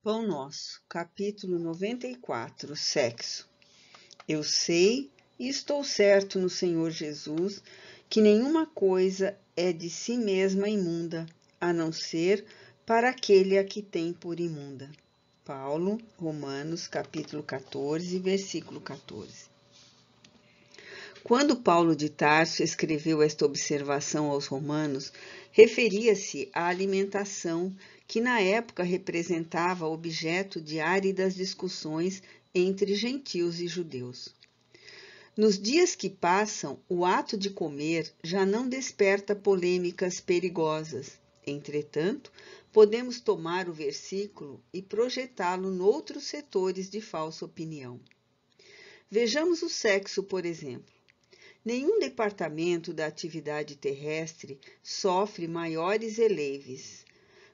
Pão Nosso, capítulo 94 Sexo. Eu sei e estou certo no Senhor Jesus que nenhuma coisa é de si mesma imunda, a não ser para aquele a que tem por imunda. Paulo, Romanos, capítulo 14, versículo 14. Quando Paulo de Tarso escreveu esta observação aos romanos, referia-se à alimentação que na época representava objeto de áridas discussões entre gentios e judeus. Nos dias que passam, o ato de comer já não desperta polêmicas perigosas. Entretanto, podemos tomar o versículo e projetá-lo noutros setores de falsa opinião. Vejamos o sexo, por exemplo. Nenhum departamento da atividade terrestre sofre maiores eleves.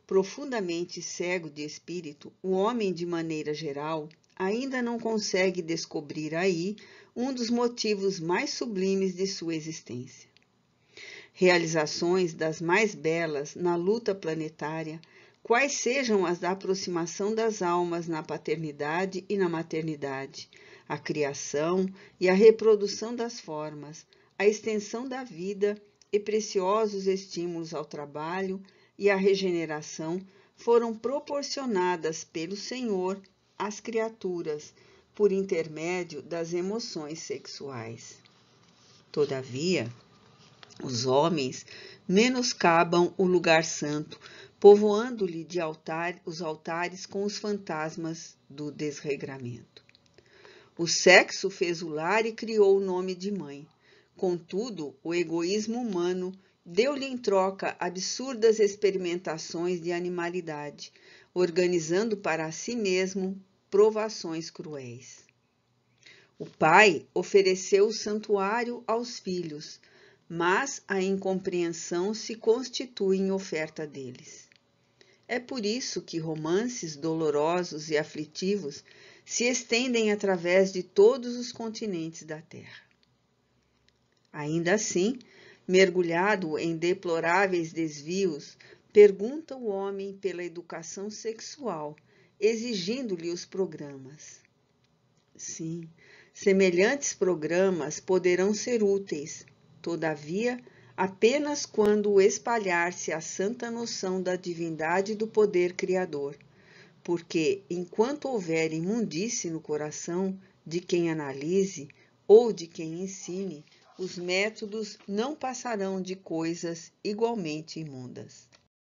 Profundamente cego de espírito, o homem, de maneira geral, ainda não consegue descobrir aí um dos motivos mais sublimes de sua existência. Realizações das mais belas na luta planetária, quais sejam as da aproximação das almas na paternidade e na maternidade, a criação e a reprodução das formas, a extensão da vida e preciosos estímulos ao trabalho, e a regeneração foram proporcionadas pelo Senhor às criaturas por intermédio das emoções sexuais. Todavia, os homens menoscabam o lugar santo, povoando-lhe de altar, os altares com os fantasmas do desregramento. O sexo fez o lar e criou o nome de mãe. Contudo, o egoísmo humano deu-lhe em troca absurdas experimentações de animalidade, organizando para si mesmo provações cruéis. O pai ofereceu o santuário aos filhos, mas a incompreensão se constitui em oferta deles. É por isso que romances dolorosos e aflitivos se estendem através de todos os continentes da Terra. Ainda assim, mergulhado em deploráveis desvios, pergunta o homem pela educação sexual, exigindo-lhe os programas. Sim, semelhantes programas poderão ser úteis, todavia, apenas quando espalhar-se a santa noção da divindade do poder criador, porque enquanto houver imundície no coração de quem analise ou de quem ensine, os métodos não passarão de coisas igualmente imundas.